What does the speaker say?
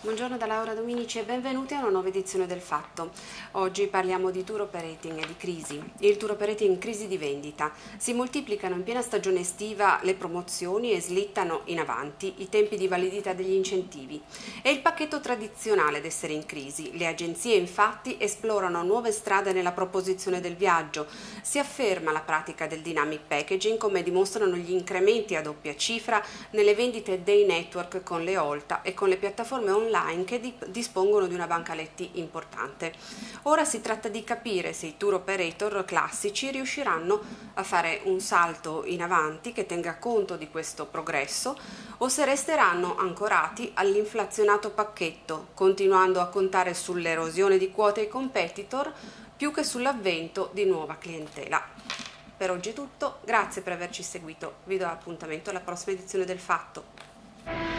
Buongiorno da Laura Dominici e benvenuti a una nuova edizione del Fatto. Oggi parliamo di tour operating e di crisi. Il tour operating in crisi di vendita. Si moltiplicano in piena stagione estiva le promozioni e slittano in avanti i tempi di validità degli incentivi. È il pacchetto tradizionale ad essere in crisi. Le agenzie infatti esplorano nuove strade nella proposizione del viaggio. Si afferma la pratica del dynamic packaging come dimostrano gli incrementi a doppia cifra nelle vendite dei network con le OLTA e con le piattaforme online online che dispongono di una banca letti importante. Ora si tratta di capire se i tour operator classici riusciranno a fare un salto in avanti che tenga conto di questo progresso o se resteranno ancorati all'inflazionato pacchetto, continuando a contare sull'erosione di quote ai competitor più che sull'avvento di nuova clientela. Per oggi è tutto, grazie per averci seguito, vi do appuntamento alla prossima edizione del Fatto.